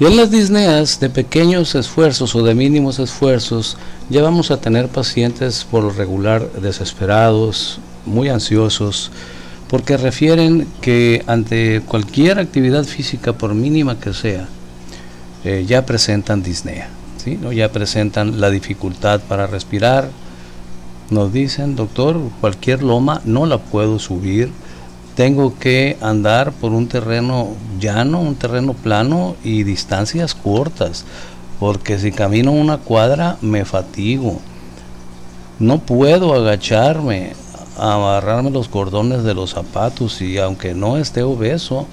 En las disneas de pequeños esfuerzos o de mínimos esfuerzos, ya vamos a tener pacientes por lo regular desesperados, muy ansiosos, porque refieren que ante cualquier actividad física, por mínima que sea, eh, ya presentan disnea, ¿sí? ¿no? ya presentan la dificultad para respirar. Nos dicen, doctor, cualquier loma no la puedo subir, tengo que andar por un terreno llano, un terreno plano y distancias cortas, porque si camino una cuadra me fatigo. No puedo agacharme, amarrarme los cordones de los zapatos y aunque no esté obeso,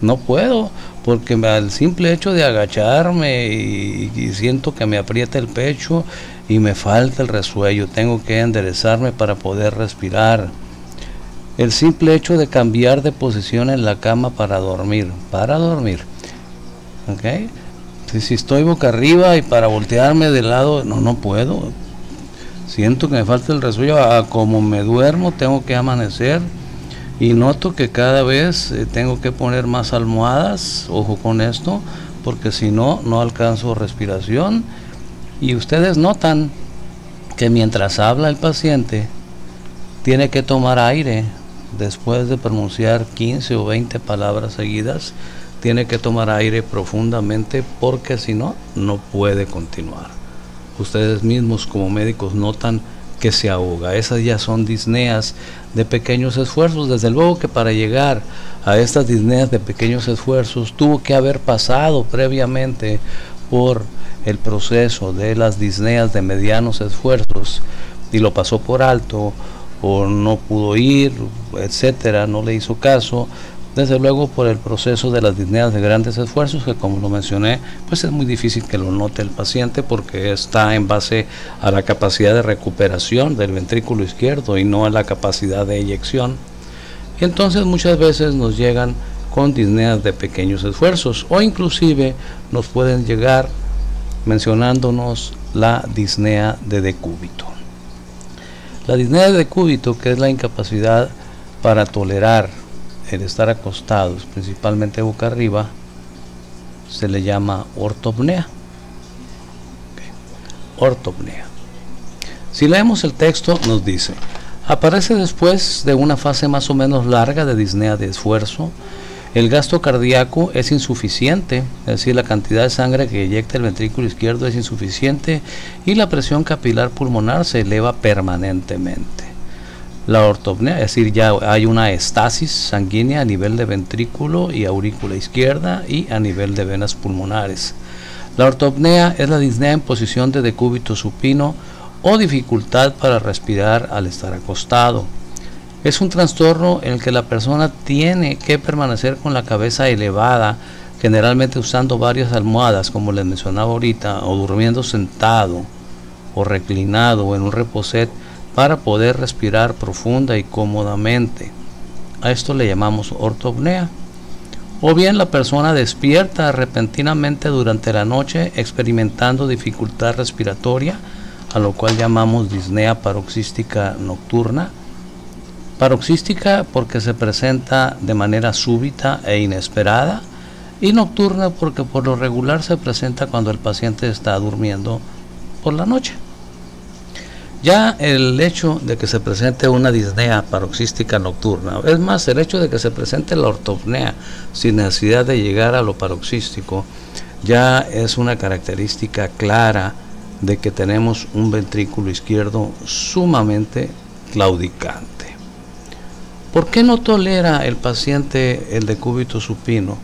no puedo, porque al simple hecho de agacharme y, y, siento que me aprieta el pecho y me falta el resuello, tengo que enderezarme para poder respirar el simple hecho de cambiar de posición en la cama para dormir, para dormir. ¿Ok? Si, estoy boca arriba y para voltearme de lado, no, no puedo. Siento que me falta el resuello. A, como me duermo, tengo que amanecer. Y noto que cada vez eh, tengo que poner más almohadas. Ojo con esto, porque si no, no alcanzo respiración. Y ustedes notan que mientras habla el paciente, tiene que tomar aire después de pronunciar 15 o 20 palabras seguidas, tiene que tomar aire profundamente porque si no, no puede continuar. Ustedes mismos como médicos notan que se ahoga. Esas ya son disneas de pequeños esfuerzos. Desde luego que para llegar a estas disneas de pequeños esfuerzos tuvo que haber pasado previamente por el proceso de las disneas de medianos esfuerzos y lo pasó por alto o no pudo ir, etcétera, no le hizo caso. Desde luego por el proceso de las disneas de grandes esfuerzos, que como lo mencioné, pues es muy difícil que lo note el paciente porque está en base a la capacidad de recuperación del ventrículo izquierdo y no a la capacidad de eyección. Entonces muchas veces nos llegan con disneas de pequeños esfuerzos o inclusive nos pueden llegar mencionándonos la disnea de decúbito. La disnea de cúbito, que es la incapacidad para tolerar el estar acostados, principalmente boca arriba, se le llama ortopnea. Ortopnea. Si leemos el texto, nos dice, aparece después de una fase más o menos larga de disnea de esfuerzo, el gasto cardíaco es insuficiente, es decir, la cantidad de sangre que eyecta el ventrículo izquierdo es insuficiente y la presión capilar pulmonar se eleva permanentemente. La ortopnea, es decir, ya hay una estasis sanguínea a nivel de ventrículo y aurícula izquierda y a nivel de venas pulmonares. La ortopnea es la disnea en posición de decúbito supino o dificultad para respirar al estar acostado. Es un trastorno en el que la persona tiene que permanecer con la cabeza elevada, generalmente usando varias almohadas, como les mencionaba ahorita, o durmiendo sentado o reclinado o en un reposet para poder respirar profunda y cómodamente. A esto le llamamos ortopnea. O bien la persona despierta repentinamente durante la noche experimentando dificultad respiratoria, a lo cual llamamos disnea paroxística nocturna paroxística porque se presenta de manera súbita e inesperada y nocturna porque por lo regular se presenta cuando el paciente está durmiendo por la noche. Ya el hecho de que se presente una disnea paroxística nocturna, es más, el hecho de que se presente la ortopnea sin necesidad de llegar a lo paroxístico, ya es una característica clara de que tenemos un ventrículo izquierdo sumamente claudicante. ¿Por qué no tolera el paciente el decúbito supino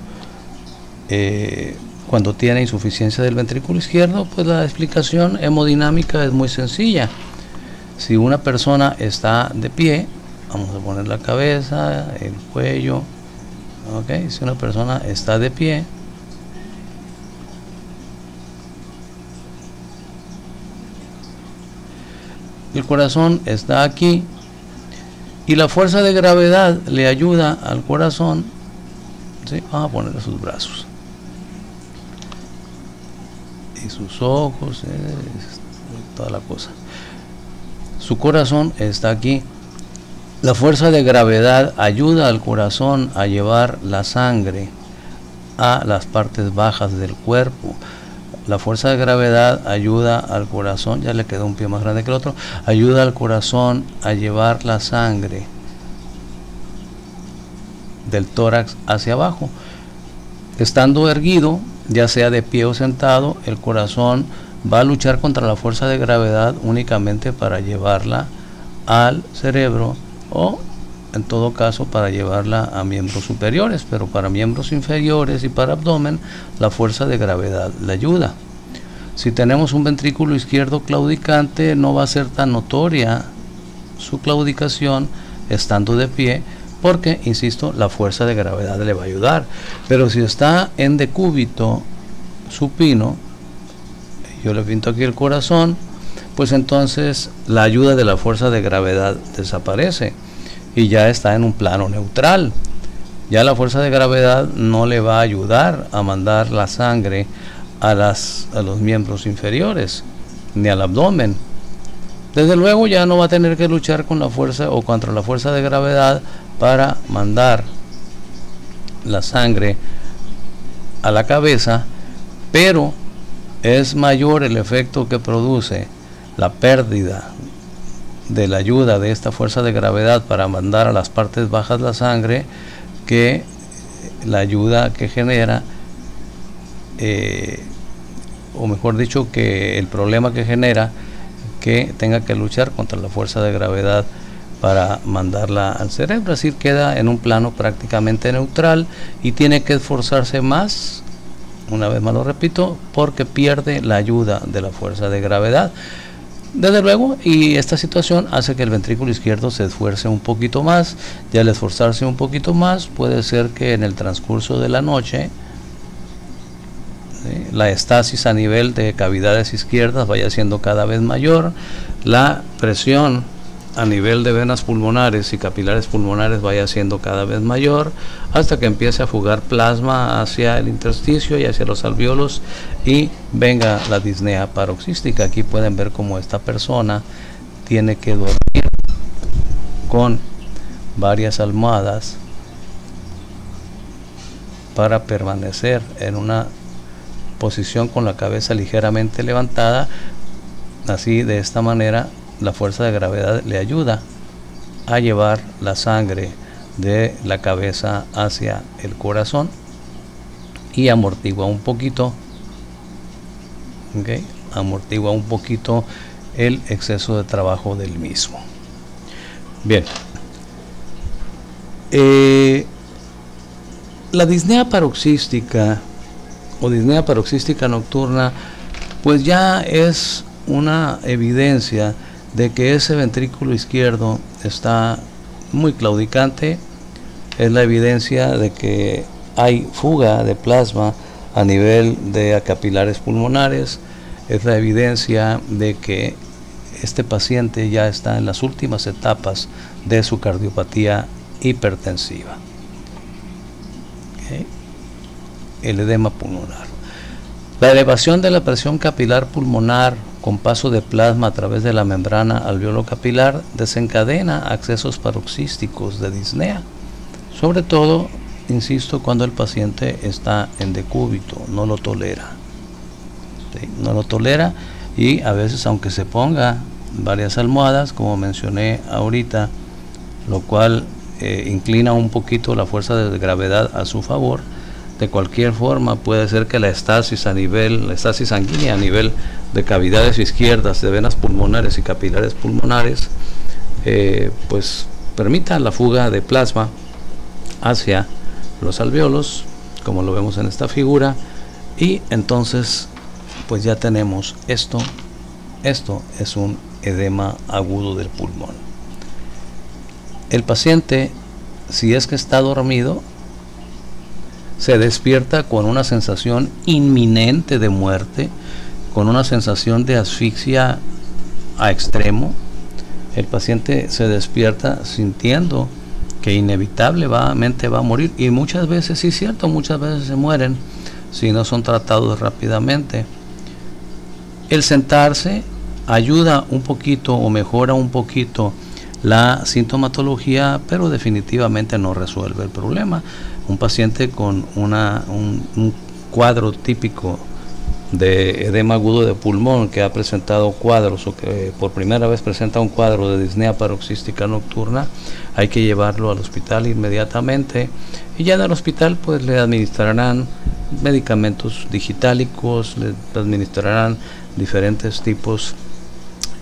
eh, cuando tiene insuficiencia del ventrículo izquierdo? Pues la explicación hemodinámica es muy sencilla. Si una persona está de pie, vamos a poner la cabeza, el cuello, ¿ok? Si una persona está de pie, el corazón está aquí, y la fuerza de gravedad le ayuda al corazón. ¿sí? Vamos a ponerle sus brazos. Y sus ojos, toda la cosa. Su corazón está aquí. La fuerza de gravedad ayuda al corazón a llevar la sangre a las partes bajas del cuerpo. La fuerza de gravedad ayuda al corazón, ya le quedó un pie más grande que el otro, ayuda al corazón a llevar la sangre del tórax hacia abajo. Estando erguido, ya sea de pie o sentado, el corazón va a luchar contra la fuerza de gravedad únicamente para llevarla al cerebro o en todo caso para llevarla a miembros superiores, pero para miembros inferiores y para abdomen la fuerza de gravedad le ayuda. Si tenemos un ventrículo izquierdo claudicante no va a ser tan notoria su claudicación estando de pie porque, insisto, la fuerza de gravedad le va a ayudar. Pero si está en decúbito supino, yo le pinto aquí el corazón, pues entonces la ayuda de la fuerza de gravedad desaparece y ya está en un plano neutral. Ya la fuerza de gravedad no le va a ayudar a mandar la sangre a, las, a los miembros inferiores ni al abdomen. Desde luego ya no va a tener que luchar con la fuerza o contra la fuerza de gravedad para mandar la sangre a la cabeza, pero es mayor el efecto que produce la pérdida de la ayuda de esta fuerza de gravedad para mandar a las partes bajas la sangre que la ayuda que genera, eh, o mejor dicho, que el problema que genera que tenga que luchar contra la fuerza de gravedad para mandarla al cerebro, es decir, queda en un plano prácticamente neutral y tiene que esforzarse más, una vez más lo repito, porque pierde la ayuda de la fuerza de gravedad. Desde luego, y esta situación hace que el ventrículo izquierdo se esfuerce un poquito más, y al esforzarse un poquito más, puede ser que en el transcurso de la noche la estasis a nivel de cavidades izquierdas vaya siendo cada vez mayor, la presión a nivel de venas pulmonares y capilares pulmonares vaya siendo cada vez mayor hasta que empiece a fugar plasma hacia el intersticio y hacia los alveolos y venga la disnea paroxística. Aquí pueden ver cómo esta persona tiene que dormir con varias almohadas para permanecer en una posición con la cabeza ligeramente levantada así de esta manera la fuerza de gravedad le ayuda a llevar la sangre de la cabeza hacia el corazón y amortigua un poquito amortigua un poquito el exceso de trabajo del mismo. Bien. Eh, la disnea paroxística o disnea paroxística nocturna pues ya es una evidencia de que ese ventrículo izquierdo está muy claudicante, es la evidencia de que hay fuga de plasma a nivel de capilares pulmonares, es la evidencia de que este paciente ya está en las últimas etapas de su cardiopatía hipertensiva. El edema pulmonar. La elevación de la presión capilar pulmonar con paso de plasma a través de la membrana alveolo capilar desencadena accesos paroxísticos de disnea, sobre todo, insisto, cuando el paciente está en decúbito, no lo tolera. No lo tolera y a veces aunque se ponga varias almohadas, como mencioné ahorita, lo cual eh, inclina un poquito la fuerza de gravedad a su favor, de cualquier forma puede ser que la estasis a nivel, la estasis sanguínea a nivel de cavidades izquierdas, de venas pulmonares y capilares pulmonares, eh, pues permita la fuga de plasma hacia los alveolos, como lo vemos en esta figura, y entonces pues ya tenemos esto, esto es un edema agudo del pulmón. El paciente, si es que está dormido, se despierta con una sensación inminente de muerte, con una sensación de asfixia a extremo. El paciente se despierta sintiendo que inevitablemente va a morir y muchas veces, sí es cierto, muchas veces se mueren si no son tratados rápidamente. El sentarse ayuda un poquito o mejora un poquito la sintomatología, pero definitivamente no resuelve el problema un paciente con una, un cuadro típico de edema agudo de pulmón que ha presentado cuadros o que por primera vez presenta un cuadro de disnea paroxística nocturna, hay que llevarlo al hospital inmediatamente y ya en el hospital pues le administrarán medicamentos digitálicos, le administrarán diferentes tipos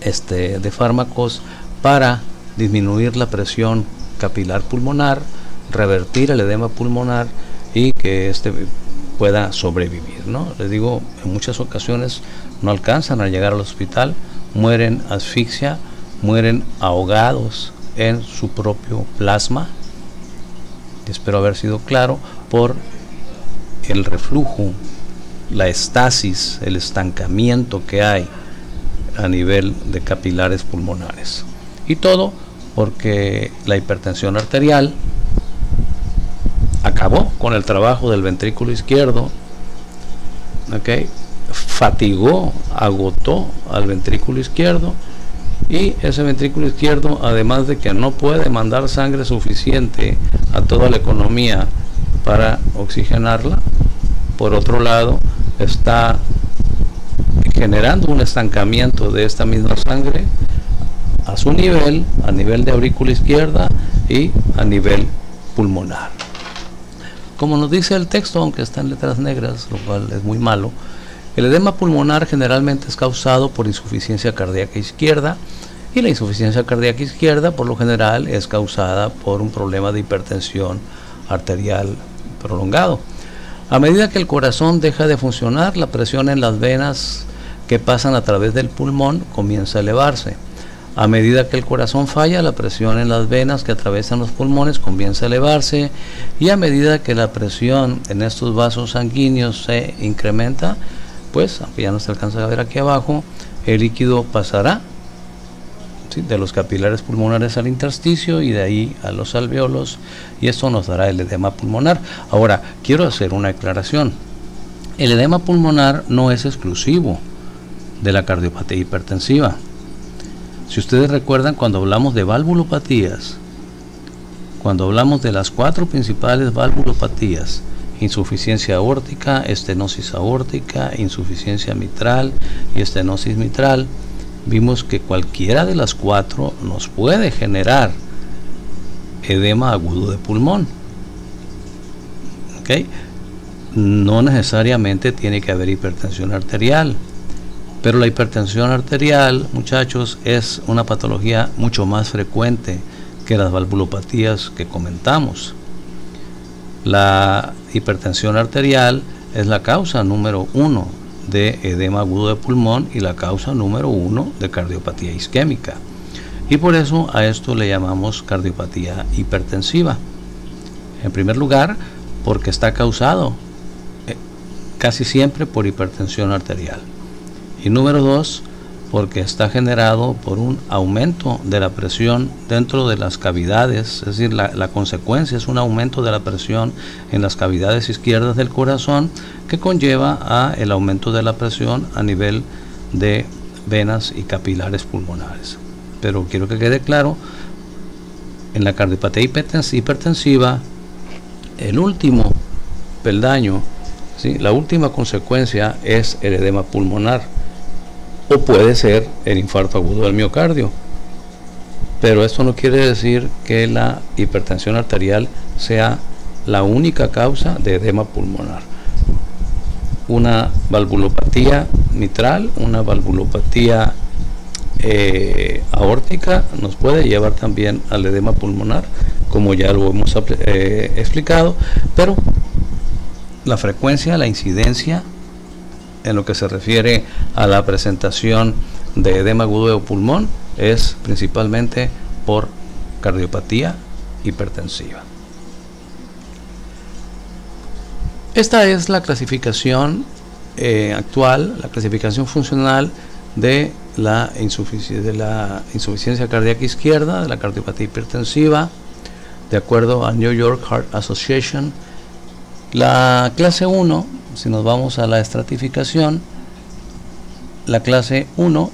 este, de fármacos para disminuir la presión capilar pulmonar, revertir el edema pulmonar y que este pueda sobrevivir. ¿no? Les digo, en muchas ocasiones no alcanzan a llegar al hospital, mueren asfixia, mueren ahogados en su propio plasma. espero haber sido claro por el reflujo, la estasis, el estancamiento que hay a nivel de capilares pulmonares. Y todo porque la hipertensión arterial, acabó con el trabajo del ventrículo izquierdo, fatigó, agotó al ventrículo izquierdo y ese ventrículo izquierdo, además de que no puede mandar sangre suficiente a toda la economía para oxigenarla, por otro lado está generando un estancamiento de esta misma sangre a su nivel, a nivel de aurícula izquierda y a nivel pulmonar. Como nos dice el texto, aunque está en letras negras, lo cual es muy malo, el edema pulmonar generalmente es causado por insuficiencia cardíaca izquierda y la insuficiencia cardíaca izquierda por lo general es causada por un problema de hipertensión arterial prolongado. A medida que el corazón deja de funcionar, la presión en las venas que pasan a través del pulmón comienza a elevarse. A medida que el corazón falla, la presión en las venas que atraviesan los pulmones comienza a elevarse y a medida que la presión en estos vasos sanguíneos se incrementa, pues, aunque ya no se alcanza a ver aquí abajo, el líquido pasará de los capilares pulmonares al intersticio y de ahí a los alveolos y esto nos dará el edema pulmonar. Ahora, quiero hacer una aclaración. El edema pulmonar no es exclusivo de la cardiopatía hipertensiva. Si ustedes recuerdan cuando hablamos de valvulopatías, cuando hablamos de las cuatro principales valvulopatías, insuficiencia aórtica, estenosis aórtica, insuficiencia mitral y estenosis mitral, vimos que cualquiera de las cuatro nos puede generar edema agudo de pulmón. No necesariamente tiene que haber hipertensión arterial. Pero la hipertensión arterial, muchachos, es una patología mucho más frecuente que las valvulopatías que comentamos. La hipertensión arterial es la causa número uno de edema agudo de pulmón y la causa número uno de cardiopatía isquémica. Y por eso a esto le llamamos cardiopatía hipertensiva. En primer lugar, porque está causado eh, casi siempre por hipertensión arterial. Y número dos, porque está generado por un aumento de la presión dentro de las cavidades, es decir, la, consecuencia es un aumento de la presión en las cavidades izquierdas del corazón que conlleva a el aumento de la presión a nivel de venas y capilares pulmonares. Pero quiero que quede claro, en la cardiopatía hipertensiva, el último peldaño, ¿sí? la última consecuencia es el edema pulmonar o puede ser el infarto agudo del miocardio. Pero esto no quiere decir que la hipertensión arterial sea la única causa de edema pulmonar. Una valvulopatía mitral, una valvulopatía eh, aórtica nos puede llevar también al edema pulmonar, como ya lo hemos eh, explicado, pero la frecuencia, la incidencia en lo que se refiere a la presentación de edema agudo de pulmón es principalmente por cardiopatía hipertensiva. Esta es la clasificación eh, actual, la clasificación funcional de la, de la insuficiencia cardíaca izquierda, de la cardiopatía hipertensiva, de acuerdo a New York Heart Association. La clase 1 si nos vamos a la estratificación, la clase 1,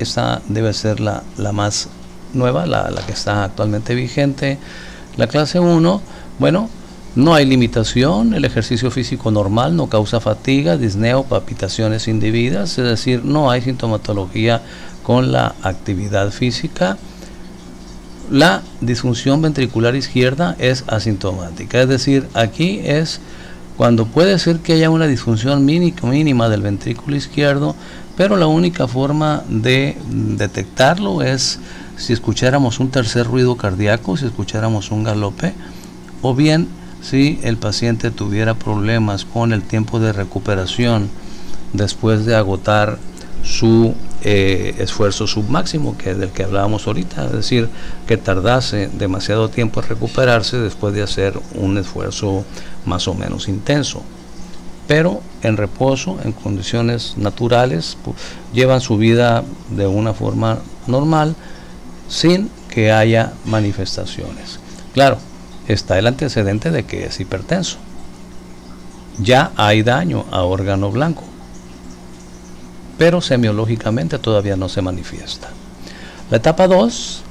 esta debe ser la, más nueva, la, que está actualmente vigente. La clase 1, bueno, No hay limitación, el ejercicio físico normal no causa fatiga, disnea o palpitaciones indebidas, es decir, no hay sintomatología con la actividad física. La disfunción ventricular izquierda es asintomática, es decir, aquí es cuando puede ser que haya una disfunción mínima del ventrículo izquierdo, pero la única forma de detectarlo es si escucháramos un tercer ruido cardíaco, si escucháramos un galope, o bien si el paciente tuviera problemas con el tiempo de recuperación después de agotar su eh, esfuerzo submáximo, que es del que hablábamos ahorita, es decir, que tardase demasiado tiempo en recuperarse después de hacer un esfuerzo más o menos intenso. Pero en reposo, en condiciones naturales, llevan su vida de una forma normal sin que haya manifestaciones. Claro, está el antecedente de que es hipertenso. Ya hay daño a órgano blanco pero semiológicamente todavía no se manifiesta. La etapa 2,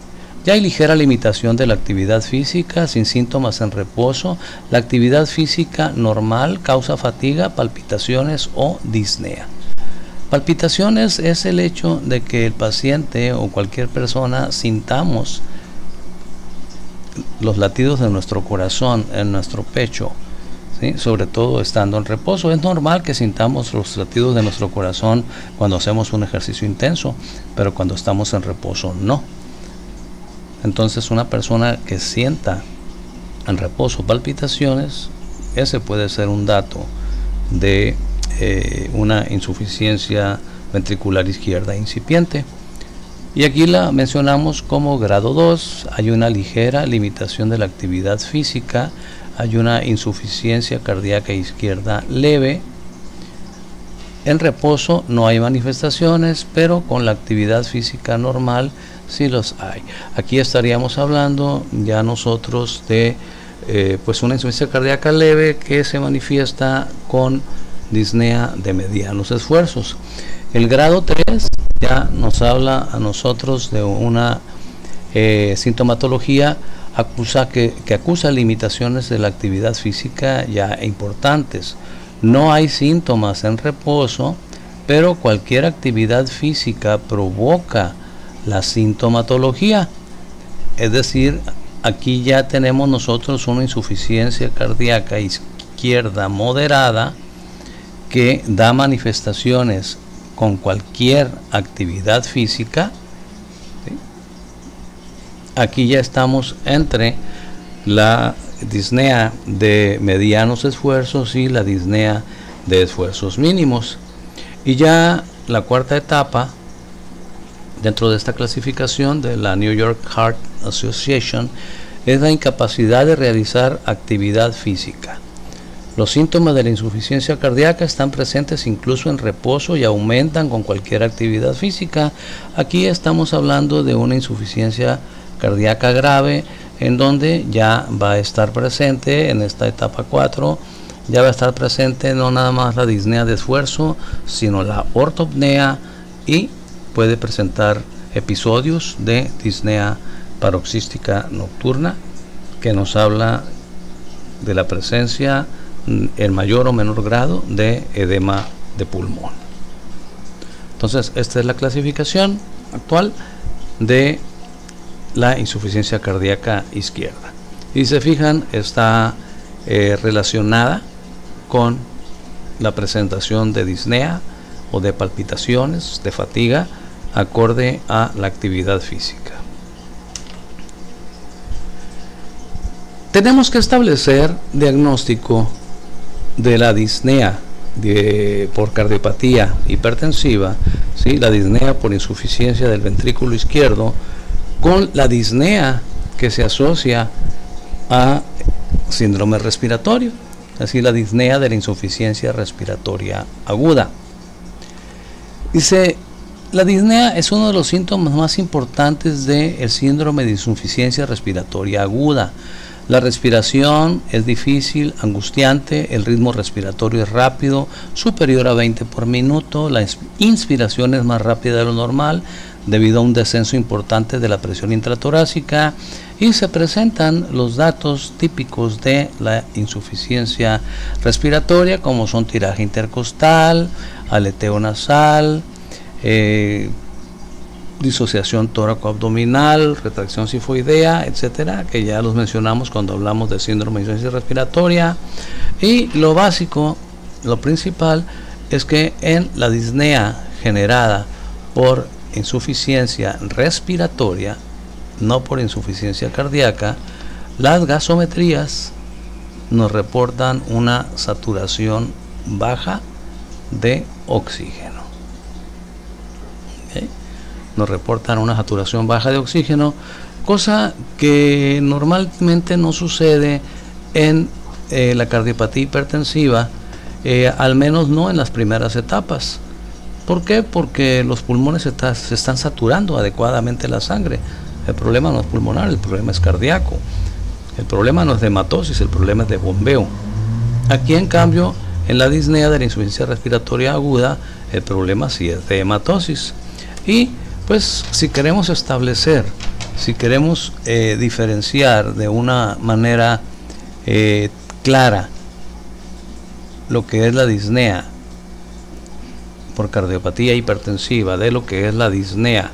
ya hay ligera limitación de la actividad física sin síntomas en reposo. La actividad física normal causa fatiga, palpitaciones o disnea. Palpitaciones es el hecho de que el paciente o cualquier persona sintamos los latidos de nuestro corazón en nuestro pecho sobre todo estando en reposo. Es normal que sintamos los latidos de nuestro corazón cuando hacemos un ejercicio intenso, pero cuando estamos en reposo no. Entonces una persona que sienta en reposo palpitaciones, ese puede ser un dato de eh, una insuficiencia ventricular izquierda incipiente. Y aquí la mencionamos como grado 2, hay una ligera limitación de la actividad física hay una insuficiencia cardíaca izquierda leve. En reposo no hay manifestaciones, pero con la actividad física normal sí los hay. Aquí estaríamos hablando ya nosotros de eh, pues una insuficiencia cardíaca leve que se manifiesta con disnea de medianos esfuerzos. El grado 3 ya nos habla a nosotros de una eh, sintomatología acusa que, acusa limitaciones de la actividad física ya importantes. No hay síntomas en reposo, pero cualquier actividad física provoca la sintomatología. Es decir, aquí ya tenemos nosotros una insuficiencia cardíaca izquierda moderada que da manifestaciones con cualquier actividad física aquí ya estamos entre la disnea de medianos esfuerzos y la disnea de esfuerzos mínimos. Y ya la cuarta etapa dentro de esta clasificación de la New York Heart Association es la incapacidad de realizar actividad física. Los síntomas de la insuficiencia cardíaca están presentes incluso en reposo y aumentan con cualquier actividad física. Aquí estamos hablando de una insuficiencia cardíaca grave, en donde ya va a estar presente en esta etapa 4, ya va a estar presente no nada más la disnea de esfuerzo, sino la ortopnea y puede presentar episodios de disnea paroxística nocturna que nos habla de la presencia en mayor o menor grado de edema de pulmón. Entonces, esta es la clasificación actual de la insuficiencia cardíaca izquierda. Y se fijan, está eh, relacionada con la presentación de disnea o de palpitaciones, de fatiga, acorde a la actividad física. Tenemos que establecer diagnóstico de la disnea de, por cardiopatía hipertensiva, ¿sí? la disnea por insuficiencia del ventrículo izquierdo, con la disnea que se asocia a síndrome respiratorio, así la disnea de la insuficiencia respiratoria aguda. Dice, la disnea es uno de los síntomas más importantes del síndrome de insuficiencia respiratoria aguda. La respiración es difícil, angustiante, el ritmo respiratorio es rápido, superior a 20 por minuto, la inspiración es más rápida de lo normal, debido a un descenso importante de la presión intratorácica y se presentan los datos típicos de la insuficiencia respiratoria como son tiraje intercostal, aleteo nasal, eh, disociación tóraco-abdominal, retracción sifoidea, etcétera, que ya los mencionamos cuando hablamos de síndrome de insuficiencia respiratoria. Y lo básico, lo principal, es que en la disnea generada por insuficiencia respiratoria, no por insuficiencia cardíaca, las gasometrías nos reportan una saturación baja de oxígeno. Nos reportan una saturación baja de oxígeno, cosa que normalmente no sucede en eh, la cardiopatía hipertensiva, eh, al menos no en las primeras etapas. ¿Por qué? Porque los pulmones se, están saturando adecuadamente la sangre. El problema no es pulmonar, el problema es cardíaco. El problema no es de hematosis, el problema es de bombeo. Aquí en cambio, en la disnea de la insuficiencia respiratoria aguda, el problema sí es de hematosis. Y pues si queremos establecer, si queremos eh, diferenciar de una manera eh, clara lo que es la disnea por cardiopatía hipertensiva, de lo que es la disnea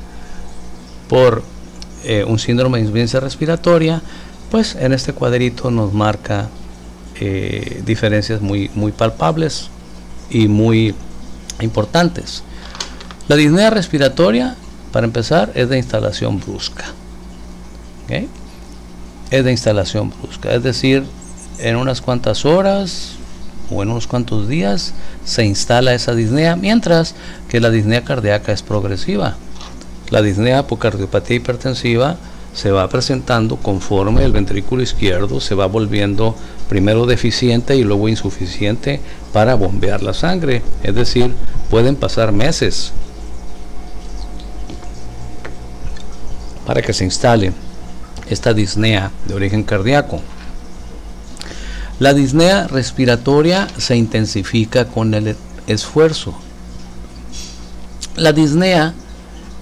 por eh, un síndrome de insuficiencia respiratoria, pues en este cuadrito nos marca diferencias muy, muy palpables y muy importantes. La disnea respiratoria, para empezar, es de instalación brusca. Es de instalación brusca, es decir, en unas cuantas horas o en unos cuantos días se instala esa disnea, mientras que la disnea cardíaca es progresiva. La disnea por cardiopatía hipertensiva se va presentando conforme el ventrículo izquierdo se va volviendo primero deficiente y luego insuficiente para bombear la sangre. Es decir, pueden pasar meses para que se instale esta disnea de origen cardíaco. La disnea respiratoria se intensifica con el esfuerzo. La disnea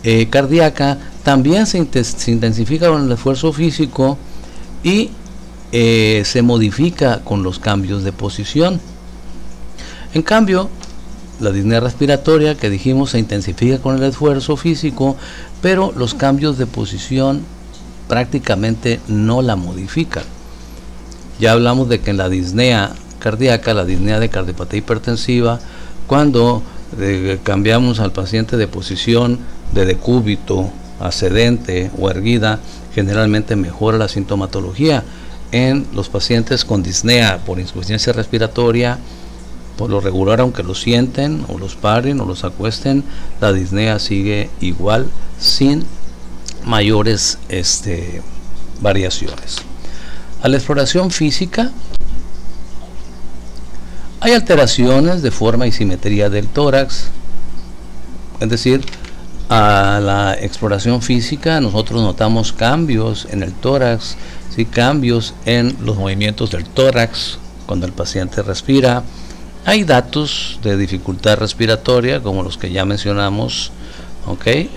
eh, cardíaca también se, intensifica con el esfuerzo físico y eh, se modifica con los cambios de posición. En cambio, la disnea respiratoria que dijimos se intensifica con el esfuerzo físico, pero los cambios de posición prácticamente no la modifican. Ya hablamos de que en la disnea cardíaca, la disnea de cardiopatía hipertensiva, cuando eh, cambiamos al paciente de posición de decúbito a o erguida, generalmente mejora la sintomatología. En los pacientes con disnea por insuficiencia respiratoria, por lo regular, aunque lo sienten o los paren o los acuesten, la disnea sigue igual sin mayores este, variaciones. A la exploración física hay alteraciones de forma y simetría del tórax, es decir, a la exploración física nosotros notamos cambios en el tórax, ¿sí? cambios en los movimientos del tórax cuando el paciente respira. Hay datos de dificultad respiratoria como los que ya mencionamos, ¿okay?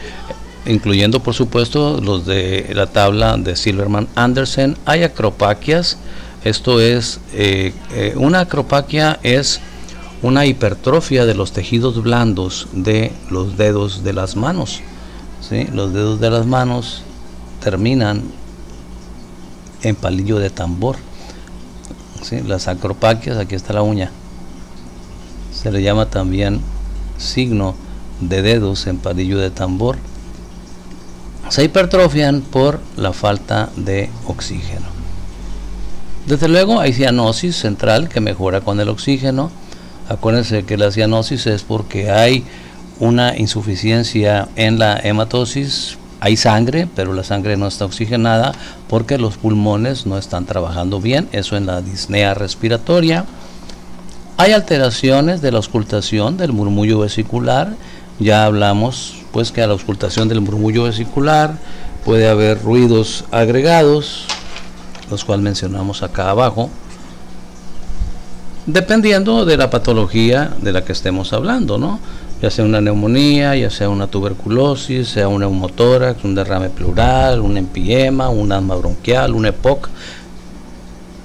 incluyendo por supuesto los de la tabla de Silverman Anderson. Hay acropaquias, esto es, eh, eh, una acropaquia es una hipertrofia de los tejidos blandos de los dedos de las manos. ¿sí? Los dedos de las manos terminan en palillo de tambor. ¿sí? Las acropaquias, aquí está la uña. Se le llama también signo de dedos en palillo de tambor se hipertrofian por la falta de oxígeno. Desde luego hay cianosis central que mejora con el oxígeno. Acuérdense que la cianosis es porque hay una insuficiencia en la hematosis, hay sangre, pero la sangre no está oxigenada porque los pulmones no están trabajando bien, eso en la disnea respiratoria. Hay alteraciones de la auscultación del murmullo vesicular, ya hablamos pues que a la auscultación del murmullo vesicular puede haber ruidos agregados, los cuales mencionamos acá abajo. dependiendo de la patología de la que estemos hablando, ¿no? Ya sea una neumonía, ya sea una tuberculosis, sea un neumotórax, un derrame pleural, un empiema, un asma bronquial, un EPOC.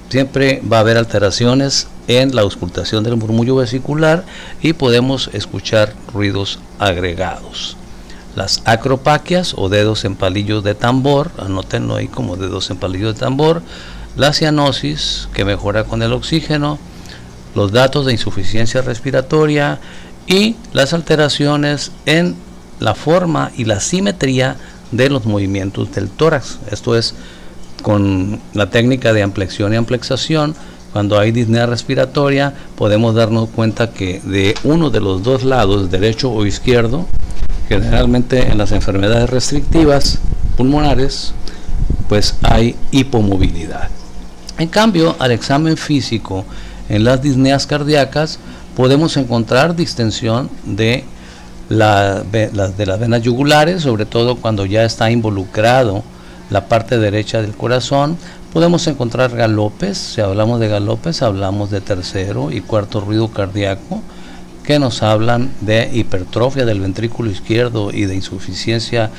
Siempre va a haber alteraciones en la auscultación del murmullo vesicular y podemos escuchar ruidos agregados. Las acropaquias o dedos en palillos de tambor, anótenlo ahí como dedos en palillos de tambor, la cianosis que mejora con el oxígeno, los datos de insuficiencia respiratoria y las alteraciones en la forma y la simetría de los movimientos del tórax. Esto es con la técnica de amplexión y amplexación. Cuando hay disnea respiratoria podemos darnos cuenta que de uno de los dos lados, derecho o izquierdo, generalmente en las enfermedades restrictivas pulmonares, pues hay hipomovilidad. En cambio, al examen físico en las disneas cardíacas podemos encontrar distensión de, de las venas yugulares, sobre todo cuando ya está involucrado la parte derecha del corazón. Podemos encontrar galopes, si hablamos de galopes hablamos de tercero y cuarto ruido cardíaco, que nos hablan de hipertrofia del ventrículo izquierdo y de insuficiencia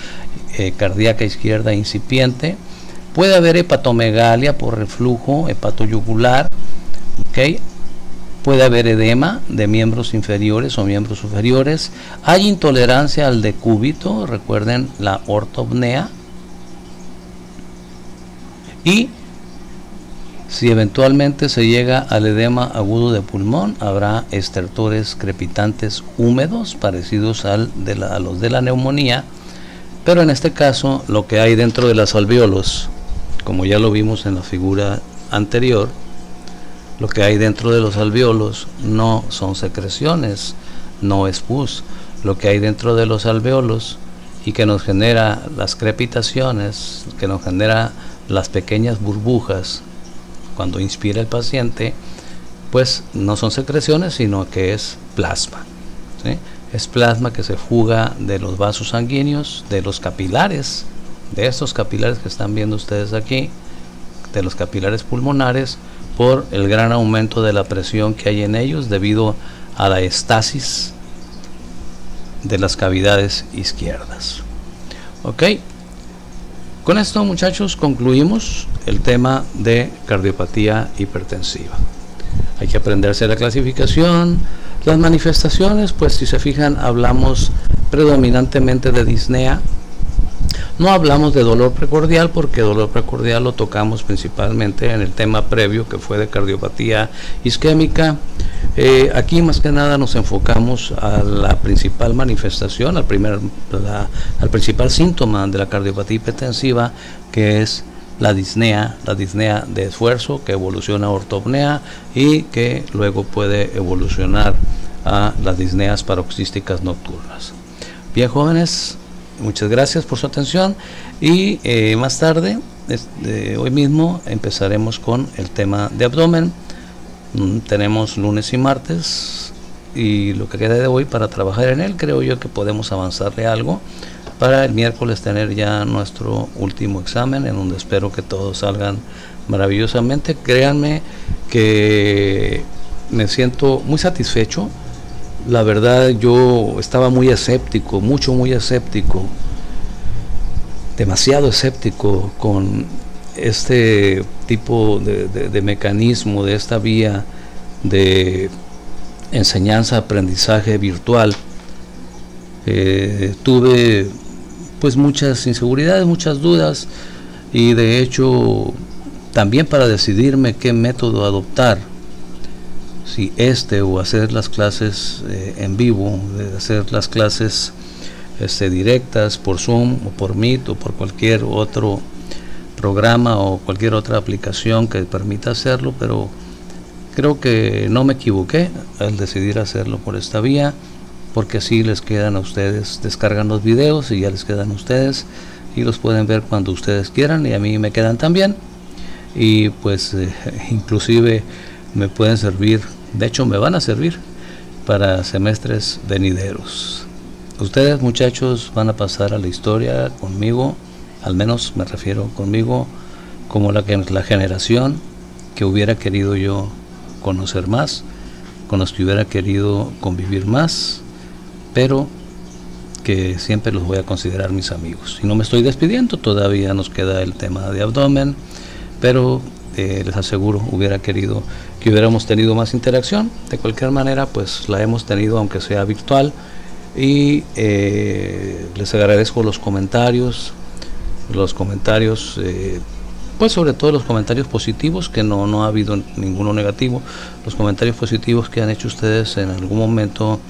eh, cardíaca izquierda incipiente. Puede haber hepatomegalia por reflujo hepatoyugular, Puede haber edema de miembros inferiores o miembros superiores. Hay intolerancia al decúbito, recuerden la ortopnea. Y si eventualmente se llega al edema agudo de pulmón, habrá estertores crepitantes húmedos parecidos al de a los de la neumonía, pero en este caso lo que hay dentro de las alveolos, como ya lo vimos en la figura anterior, lo que hay dentro de los alveolos no son secreciones, no es pus. Lo que hay dentro de los alveolos y que nos genera las crepitaciones, que nos genera las pequeñas burbujas cuando inspira el paciente, pues no son secreciones, sino que es plasma. Es plasma que se fuga de los vasos sanguíneos, de los capilares, de estos capilares que están viendo ustedes aquí, de los capilares pulmonares, por el gran aumento de la presión que hay en ellos debido a la estasis de las cavidades izquierdas. Ok, con esto muchachos concluimos el tema de cardiopatía hipertensiva. Hay que aprenderse la clasificación, las manifestaciones, pues si se fijan hablamos predominantemente de disnea, no hablamos de dolor precordial porque dolor precordial lo tocamos principalmente en el tema previo que fue de cardiopatía isquémica. Eh, aquí más que nada nos enfocamos a la principal manifestación, al, primer, al principal síntoma de la cardiopatía hipertensiva que es la disnea, la disnea de esfuerzo que evoluciona a ortopnea y que luego puede evolucionar a las disneas paroxísticas nocturnas. Bien jóvenes, Muchas gracias por su atención y eh, más tarde, este, hoy mismo, empezaremos con el tema de abdomen. Mm, tenemos lunes y martes y lo que queda de hoy para trabajar en él, creo yo que podemos avanzarle algo para el miércoles tener ya nuestro último examen en donde espero que todos salgan maravillosamente. Créanme que me siento muy satisfecho la verdad yo estaba muy escéptico, mucho, muy escéptico, demasiado escéptico con este tipo de, mecanismo, de esta vía de enseñanza-aprendizaje virtual. Eh, tuve pues muchas inseguridades, muchas dudas y de hecho también para decidirme qué método adoptar si este o hacer las clases eh, en vivo, hacer las clases este, directas por Zoom o por Meet o por cualquier otro programa o cualquier otra aplicación que permita hacerlo, pero creo que no me equivoqué al decidir hacerlo por esta vía, porque así les quedan a ustedes, descargan los videos y ya les quedan a ustedes y los pueden ver cuando ustedes quieran y a mí me quedan también. Y pues eh, inclusive me pueden servir de hecho, me van a servir para semestres venideros. Ustedes muchachos van a pasar a la historia conmigo, al menos me refiero conmigo, como la, la generación que hubiera querido yo conocer más, con los que hubiera querido convivir más, pero que siempre los voy a considerar mis amigos. Y no me estoy despidiendo, todavía nos queda el tema de abdomen, pero eh, les aseguro, hubiera querido que hubiéramos tenido más interacción. De cualquier manera, pues la hemos tenido, aunque sea virtual. Y eh, les agradezco los comentarios, los comentarios, eh, pues sobre todo los comentarios positivos, que no, no ha habido ninguno negativo, los comentarios positivos que han hecho ustedes en algún momento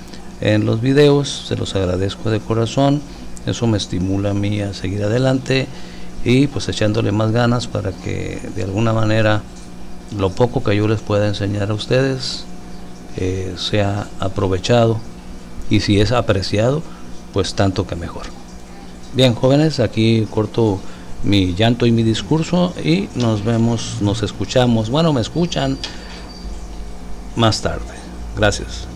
en los videos, se los agradezco de corazón, eso me estimula a mí a seguir adelante y pues echándole más ganas para que de alguna manera lo poco que yo les pueda enseñar a ustedes eh, sea aprovechado y si es apreciado, pues tanto que mejor. Bien, jóvenes, aquí corto mi llanto y mi discurso y nos vemos, nos escuchamos, bueno, me escuchan más tarde. Gracias.